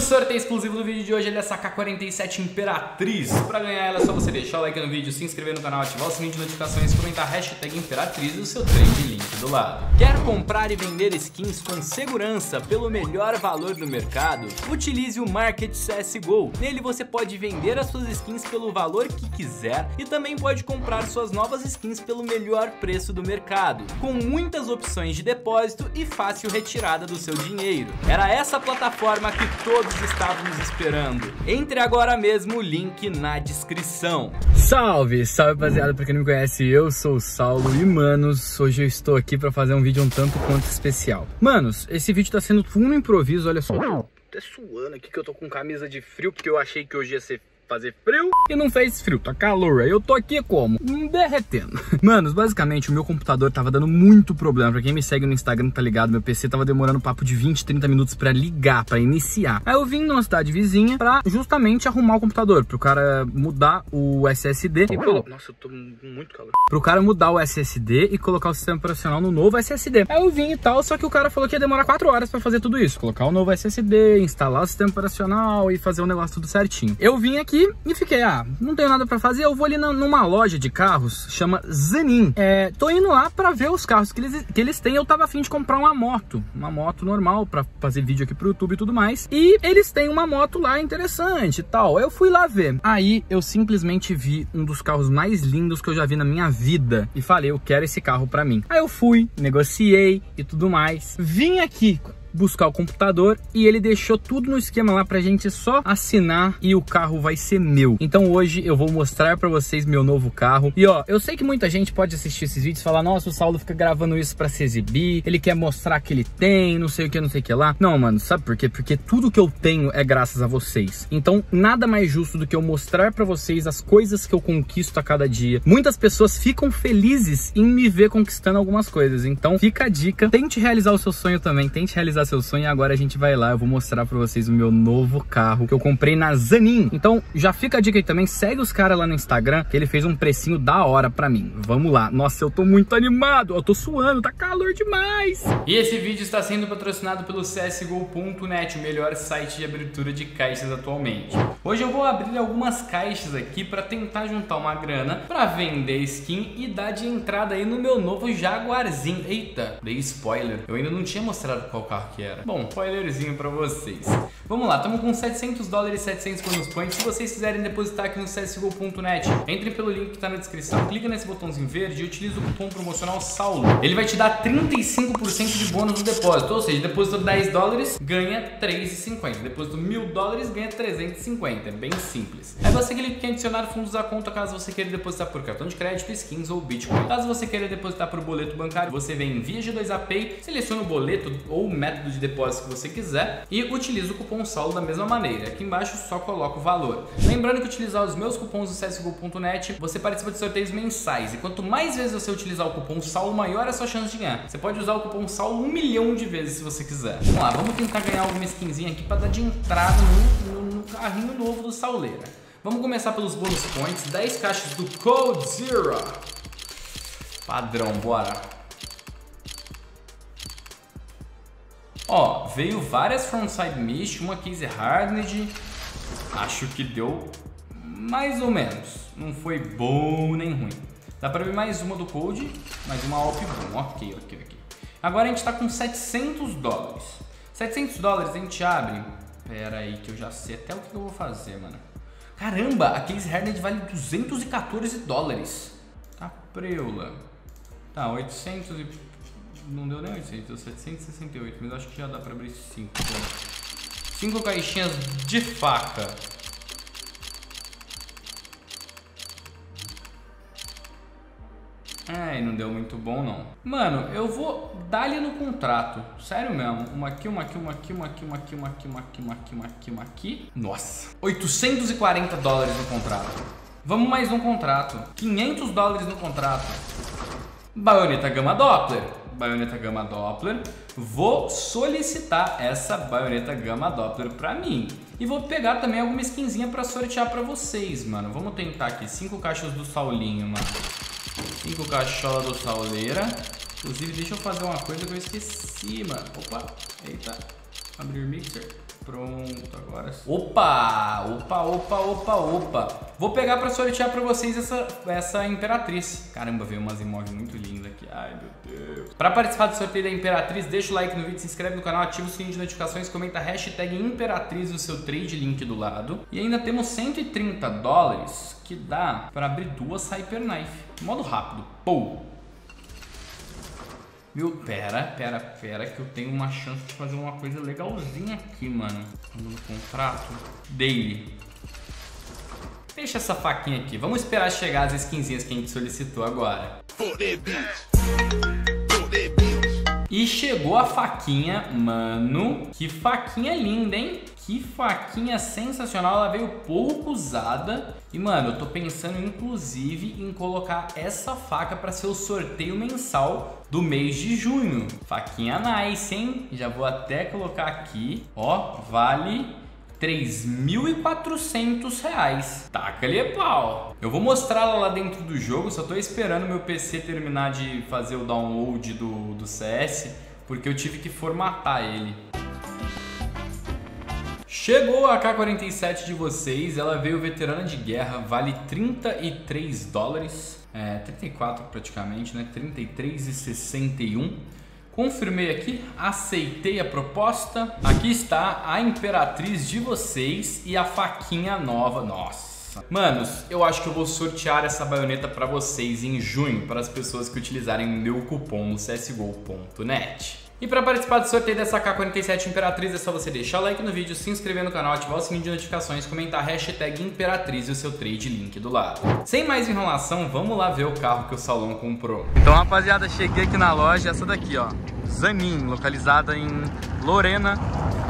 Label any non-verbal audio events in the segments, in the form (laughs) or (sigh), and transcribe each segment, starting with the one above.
o sorteio exclusivo do vídeo de hoje é dessa K47 Imperatriz. Pra ganhar ela é só você deixar o like no vídeo, se inscrever no canal, ativar o sininho de notificações, comentar hashtag Imperatriz e o seu trade link do lado. Quer comprar e vender skins com segurança pelo melhor valor do mercado? Utilize o Market CSGO. Nele você pode vender as suas skins pelo valor que quiser e também pode comprar suas novas skins pelo melhor preço do mercado, com muitas opções de depósito e fácil retirada do seu dinheiro. Era essa plataforma que todos estávamos esperando. Entre agora mesmo o link na descrição. Salve, salve rapaziada, pra quem não me conhece, eu sou o Saulo e manos, hoje eu estou aqui pra fazer um vídeo um tanto quanto especial. Manos, esse vídeo tá sendo no improviso, olha só. Até suando aqui que eu tô com camisa de frio, porque eu achei que hoje ia ser fazer frio e não fez frio, tá calor. Aí eu tô aqui como? Derretendo. (laughs) Manos, basicamente o meu computador tava dando muito problema. Pra quem me segue no Instagram tá ligado, meu PC tava demorando um papo de 20, 30 minutos pra ligar, pra iniciar. Aí eu vim numa cidade vizinha pra justamente arrumar o computador, pro cara mudar o SSD e. Nossa, eu tô muito calor. Pro cara mudar o SSD e colocar o sistema operacional no novo SSD. Aí eu vim e tal, só que o cara falou que ia demorar 4 horas pra fazer tudo isso. Colocar o novo SSD, instalar o sistema operacional e fazer o negócio tudo certinho. Eu vim aqui e fiquei, ah, não tenho nada pra fazer, eu vou ali na, numa loja de carros, chama Zanin. É, tô indo lá pra ver os carros que eles, que eles têm, eu tava afim de comprar uma moto, uma moto normal pra fazer vídeo aqui pro YouTube e tudo mais. E eles têm uma moto lá interessante e tal, eu fui lá ver. Aí eu simplesmente vi um dos carros mais lindos que eu já vi na minha vida e falei, eu quero esse carro pra mim. Aí eu fui, negociei e tudo mais. Vim aqui buscar o computador e ele deixou tudo no esquema lá pra gente só assinar e o carro vai ser meu. Então hoje eu vou mostrar pra vocês meu novo carro. E ó, eu sei que muita gente pode assistir esses vídeos e falar, nossa, o Saulo fica gravando isso pra se exibir, ele quer mostrar que ele tem, não sei o que, não sei o que lá. Não, mano, sabe por quê? Porque tudo que eu tenho é graças a vocês. Então nada mais justo do que eu mostrar pra vocês as coisas que eu conquisto a cada dia. Muitas pessoas ficam felizes em me ver conquistando algumas coisas. Então fica a dica, tente realizar o seu sonho também, tente realizar realizar seu sonho e agora a gente vai lá, eu vou mostrar pra vocês o meu novo carro que eu comprei na Zanin. Então já fica a dica aí também, segue os caras lá no Instagram, que ele fez um precinho da hora pra mim. Vamos lá. Nossa, eu tô muito animado, eu tô suando, tá calor demais. E esse vídeo está sendo patrocinado pelo CSGO.net, o melhor site de abertura de caixas atualmente. Hoje eu vou abrir algumas caixas aqui pra tentar juntar uma grana pra vender skin e dar de entrada aí no meu novo Jaguarzinho. Eita, dei spoiler. Eu ainda não tinha mostrado qual carro que era. Bom, spoilerzinho pra vocês. Vamos lá, estamos com 700 dólares e 700 bonus points. Se vocês quiserem depositar aqui no csgo.net, entrem pelo link que está na descrição, clica nesse botãozinho verde e utilize o cupom promocional SAULO. Ele vai te dar 35% de bônus no depósito, ou seja, depositou 10 dólares, ganha 3,50. Depositou 1000 dólares, ganha 350. É bem simples. Aí você clica em adicionar fundos à conta caso você queira depositar por cartão de crédito, skins ou Bitcoin. Caso você queira depositar por boleto bancário, você vem em Via G2A Pay, seleciona o boleto ou o método de depósito que você quiser e utiliza o cupom SAULO da mesma maneira. Aqui embaixo só coloca o valor. Lembrando que utilizar os meus cupons do CSGO.net, você participa de sorteios mensais. E quanto mais vezes você utilizar o cupom SAULO, maior é a sua chance de ganhar. Você pode usar o cupom SAULO um milhão de vezes se você quiser. Vamos lá, vamos tentar ganhar alguma skinzinha aqui para dar de entrada no, no, no carrinho novo do Sauleira. Vamos começar pelos bônus points. 10 caixas do Code Zero. Padrão, bora. Ó, veio várias frontside mist, uma case hardened. Acho que deu mais ou menos. Não foi bom nem ruim. Dá pra ver mais uma do Code, mais uma Alp Boom. Ok, ok, ok. Agora a gente tá com 700 dólares. 700 dólares a gente abre. Pera aí que eu já sei até o que eu vou fazer, mano. Caramba, a case hardened vale 214 dólares. Tá preula. Tá, 800 e não deu nem 800, deu 768, mas acho que já dá pra abrir 5. 5 caixinhas de faca. É, não deu muito bom não. Mano, eu vou dar ali no contrato. Sério mesmo. Uma aqui, uma aqui, uma aqui, uma aqui, uma aqui, uma aqui, uma aqui, uma aqui, uma aqui, uma aqui. Nossa. 840 dólares no contrato. Vamos mais um contrato. 500 dólares no contrato. Baioneta Gama Doppler baioneta Gama Doppler, vou solicitar essa baioneta Gama Doppler para mim. E vou pegar também alguma skinzinha para sortear para vocês, mano. Vamos tentar aqui, cinco caixas do Saulinho, mano. Cinco caixolas do Sauleira. Inclusive, deixa eu fazer uma coisa que eu esqueci, mano. Opa, eita. Abrir mixer. Pronto, agora. Opa! Opa, opa, opa, opa. Vou pegar pra sortear pra vocês essa, essa Imperatriz. Caramba, veio umas emoji muito lindas. Ai, meu Deus. Pra participar do sorteio da Imperatriz, deixa o like no vídeo, se inscreve no canal, ativa o sininho de notificações, comenta hashtag Imperatriz no seu trade link do lado. E ainda temos 130 dólares que dá pra abrir duas Hyper Knife. Modo rápido. Pou! Meu, pera, pera, pera, que eu tenho uma chance de fazer uma coisa legalzinha aqui, mano. No contrato. Daily. Deixa essa faquinha aqui. Vamos esperar chegar as skinzinhas que a gente solicitou agora. E chegou a faquinha, mano. Que faquinha linda, hein? Que faquinha sensacional. Ela veio pouco usada. E, mano, eu tô pensando inclusive em colocar essa faca para ser o sorteio mensal do mês de junho. Faquinha nice, hein? Já vou até colocar aqui. Ó, vale 3.400 reais. Taca-lhe pau. Eu vou mostrá-la lá dentro do jogo, só tô esperando meu PC terminar de fazer o download do, do CS, porque eu tive que formatar ele. Chegou a K-47 de vocês, ela veio veterana de guerra, vale 33 dólares, é, 34 praticamente, né? 33,61. Confirmei aqui, aceitei a proposta. Aqui está a Imperatriz de vocês e a faquinha nova. Nossa. Manos, eu acho que eu vou sortear essa baioneta para vocês em junho, para as pessoas que utilizarem meu cupom no csgo.net. E para participar do sorteio dessa K47 Imperatriz é só você deixar o like no vídeo, se inscrever no canal, ativar o sininho de notificações, comentar hashtag Imperatriz e o seu trade link do lado. Sem mais enrolação, vamos lá ver o carro que o Salão comprou. Então rapaziada, cheguei aqui na loja, essa daqui ó, Zanin, localizada em Lorena,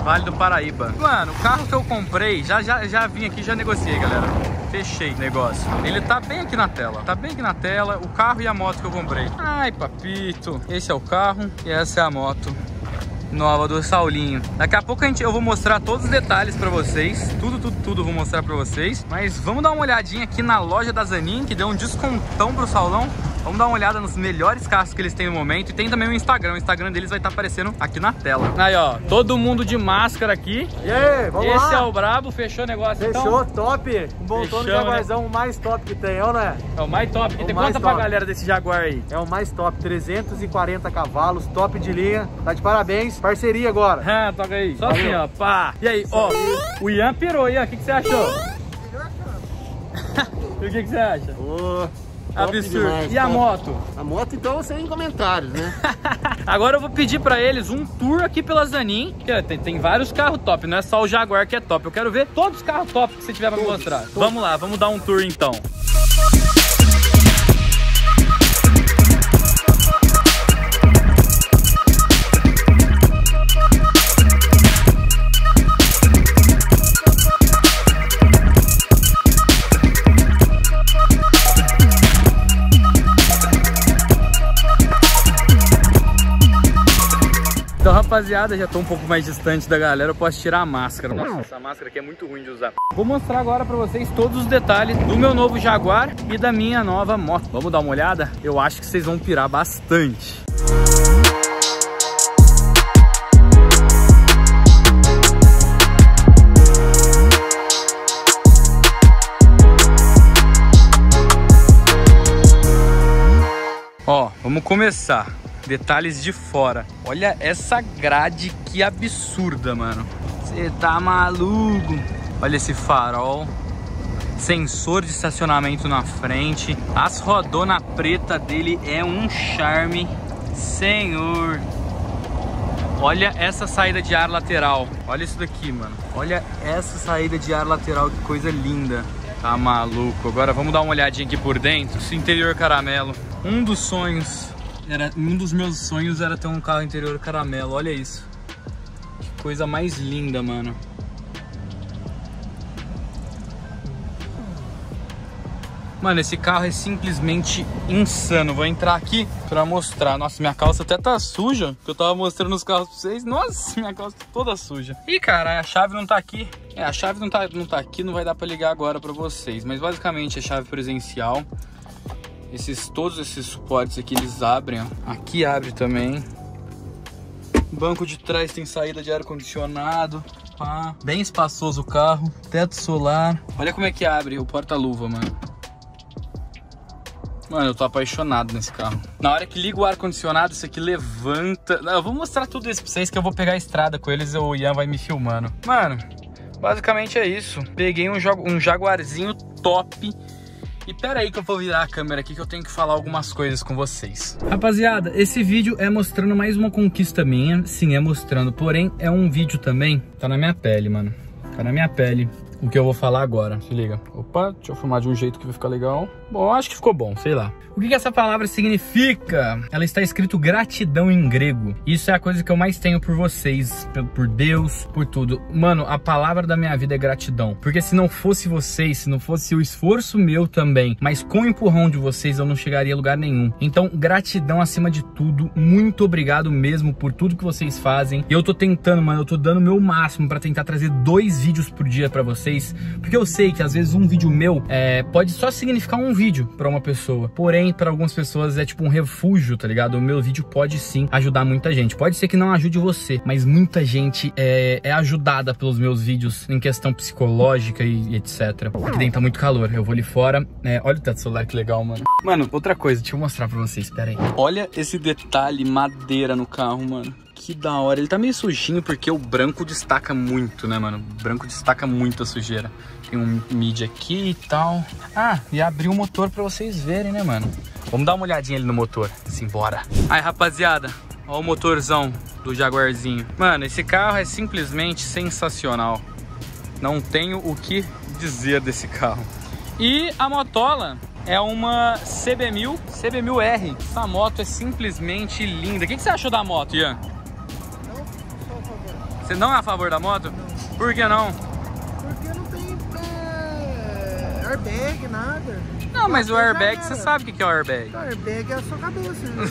Vale do Paraíba. Mano, o carro que eu comprei, já, já, já vim aqui, já negociei galera fechei o negócio. Ele tá bem aqui na tela, tá bem aqui na tela, o carro e a moto que eu comprei. Ai, papito, esse é o carro e essa é a moto nova do Saulinho. Daqui a pouco a gente, eu vou mostrar todos os detalhes pra vocês. Tudo, tudo, tudo vou mostrar pra vocês. Mas vamos dar uma olhadinha aqui na loja da Zanin, que deu um descontão pro Saulão. Vamos dar uma olhada nos melhores carros que eles têm no momento. E tem também o Instagram. O Instagram deles vai estar aparecendo aqui na tela. Aí, ó. Todo mundo de máscara aqui. E aí, vamos Esse lá? é o brabo. Fechou o negócio, Fechou, então? top. Um Boltão Fechamos, Jaguarzão, o mais top que tem, ó, né? É o mais top. que O tem. mais Conta pra top. galera desse Jaguar aí. É o mais top, 340 cavalos, top de linha. Tá de parabéns, parceria agora. (laughs) Ah, toca aí. Só Valeu. assim, ó. Pá. E aí, ó. O Ian pirou aí, ó. O que, que você achou? (laughs) e o que, que você acha? Ô, top Absurdo. demais, e a moto? A moto, então, sem comentários, né? (laughs) Agora eu vou pedir pra eles um tour aqui pela Zanin. Tem, tem vários carros top, não é só o Jaguar que é top. Eu quero ver todos os carros top que você tiver pra me mostrar. Vamos lá, vamos dar um tour então. Então, rapaziada, já tô um pouco mais distante da galera, eu posso tirar a máscara. Nossa, essa máscara aqui é muito ruim de usar. Vou mostrar agora pra vocês todos os detalhes do meu novo Jaguar e da minha nova moto. Vamos dar uma olhada? Eu acho que vocês vão pirar bastante. Ó, vamos começar. Detalhes de fora. Olha essa grade que absurda, mano. Você tá maluco? Olha esse farol. Sensor de estacionamento na frente. As rodona preta dele é um charme. Senhor. Olha essa saída de ar lateral. Olha isso daqui, mano. Olha essa saída de ar lateral, que coisa linda. Tá maluco. Agora vamos dar uma olhadinha aqui por dentro. Esse interior caramelo. Um dos sonhos, era um dos meus sonhos era ter um carro interior caramelo. Olha isso. Que coisa mais linda, mano. Mano, esse carro é simplesmente insano. Vou entrar aqui pra mostrar. Nossa, minha calça até tá suja. Que eu tava mostrando os carros pra vocês. Nossa, minha calça tá toda suja. Ih, cara, a chave não tá aqui. É, a chave não tá, não tá aqui, não vai dar pra ligar agora pra vocês. Mas basicamente é chave presencial. Esses, todos esses suportes aqui, eles abrem, ó. Aqui abre também. Banco de trás tem saída de ar-condicionado. Pá. Bem espaçoso o carro. Teto solar. Olha como é que abre o porta-luva, mano. Mano, eu tô apaixonado nesse carro. Na hora que liga o ar-condicionado, isso aqui levanta. Eu vou mostrar tudo isso pra vocês que eu vou pegar a estrada com eles e o Ian vai me filmando. Mano, basicamente é isso. Peguei um, um Jaguarzinho top. E pera aí que eu vou virar a câmera aqui que eu tenho que falar algumas coisas com vocês. Rapaziada, esse vídeo é mostrando mais uma conquista minha. Sim, é mostrando. Porém, é um vídeo também. Tá na minha pele, mano. Tá na minha pele o que eu vou falar agora. Se liga. Opa, deixa eu filmar de um jeito que vai ficar legal. Bom, acho que ficou bom, sei lá. O que, que essa palavra significa? Ela está escrito gratidão em grego. Isso é a coisa que eu mais tenho por vocês, por Deus, por tudo. Mano, a palavra da minha vida é gratidão. Porque se não fosse vocês, se não fosse o esforço meu também, mas com o empurrão de vocês, eu não chegaria a lugar nenhum. Então, gratidão acima de tudo. Muito obrigado mesmo por tudo que vocês fazem. Eu tô tentando, mano, eu tô dando o meu máximo para tentar trazer dois vídeos por dia para vocês. Porque eu sei que às vezes um vídeo meu é, pode só significar um vídeo para uma pessoa. Porém, para algumas pessoas é tipo um refúgio, tá ligado? O meu vídeo pode sim ajudar muita gente. Pode ser que não ajude você, mas muita gente é, é ajudada pelos meus vídeos em questão psicológica e, e etc. Aqui dentro tá muito calor. Eu vou ali fora. É, olha o teto solar que legal, mano. Mano, outra coisa, deixa eu mostrar pra vocês. Pera aí. Olha esse detalhe madeira no carro, mano. Que da hora. Ele tá meio sujinho porque o branco destaca muito, né, mano? O branco destaca muito a sujeira. Tem um mid aqui e tal. Ah, e abriu o motor pra vocês verem, né, mano? Vamos dar uma olhadinha ali no motor. Simbora. Aí, rapaziada. Ó o motorzão do Jaguarzinho. Mano, esse carro é simplesmente sensacional. Não tenho o que dizer desse carro. E a motola é uma CB1000, CB1000R. Essa moto é simplesmente linda. O que, você achou da moto, Ian? Você não é a favor da moto? Não. Por que não? Porque não tem é, airbag, nada. Não, mas o airbag, você sabe o que é o airbag. O airbag é a sua cabeça. Né?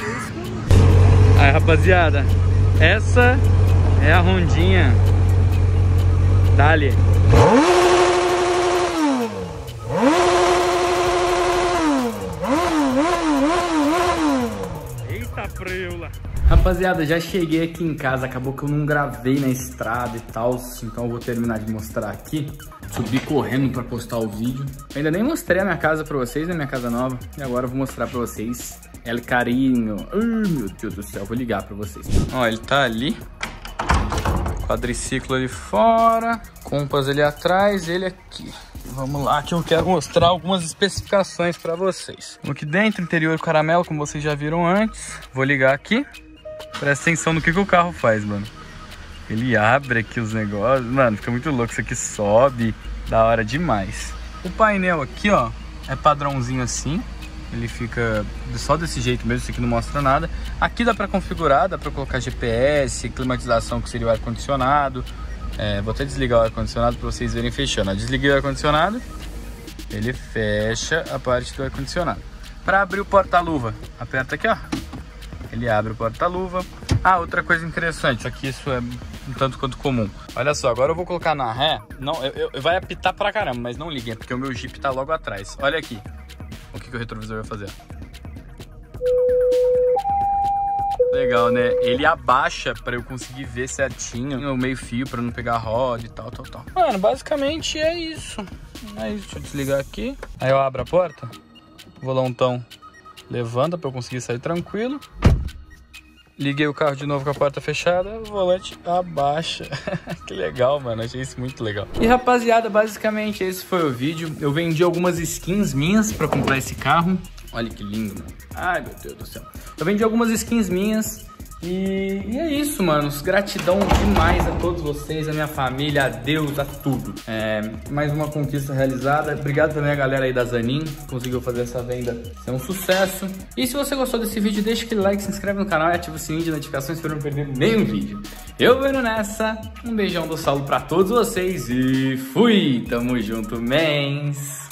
Aí, rapaziada, essa é a rondinha. Dali. Rapaziada, já cheguei aqui em casa, acabou que eu não gravei na estrada e tal, então eu vou terminar de mostrar aqui. Subi correndo pra postar o vídeo. Eu ainda nem mostrei a minha casa pra vocês, né, minha casa nova. E agora eu vou mostrar pra vocês El Carinho. Ai, meu Deus do céu, vou ligar pra vocês. Ó, ele tá ali. Quadriciclo ali fora. Compas ali atrás, ele aqui. Vamos lá que eu quero mostrar algumas especificações para vocês. Aqui dentro, interior caramelo, como vocês já viram antes. Vou ligar aqui. Presta atenção no que, que o carro faz, mano. Ele abre aqui os negócios. Mano, fica muito louco. Isso aqui sobe. Da hora demais. O painel aqui, ó, é padrãozinho assim. Ele fica só desse jeito mesmo, isso aqui não mostra nada. Aqui dá para configurar, dá para colocar GPS, climatização que seria o ar-condicionado. É, vou até desligar o ar-condicionado para vocês verem fechando. Desliguei o ar-condicionado, ele fecha a parte do ar-condicionado. Para abrir o porta-luva, aperta aqui, ó. Ele abre o porta-luva. Ah, outra coisa interessante, aqui isso é um tanto quanto comum. Olha só, agora eu vou colocar na ré. Não, eu, eu vai apitar pra caramba, mas não liguem, porque o meu Jeep tá logo atrás. Olha aqui. O que, que o retrovisor vai fazer? Legal, né? Ele abaixa pra eu conseguir ver certinho o meio fio pra não pegar roda e tal, tal, tal. Mano, basicamente é isso. É isso, deixa eu desligar aqui. Aí eu abro a porta, o volantão levanta pra eu conseguir sair tranquilo. Liguei o carro de novo com a porta fechada, o volante abaixa. (laughs) que legal, mano. Achei isso muito legal. E rapaziada, basicamente esse foi o vídeo. Eu vendi algumas skins minhas para comprar esse carro. Olha que lindo, mano. Ai, meu Deus do céu. Eu vendi algumas skins minhas. E, e, é isso, manos. Gratidão demais a todos vocês, a minha família, a Deus, a tudo. É, mais uma conquista realizada. Obrigado também a galera aí da Zanin, conseguiu fazer essa venda ser um sucesso. E se você gostou desse vídeo, deixa aquele like, se inscreve no canal e ativa o sininho de notificações para não perder nenhum vídeo. Eu vendo nessa, um beijão do Saulo para todos vocês e fui! Tamo junto, mens!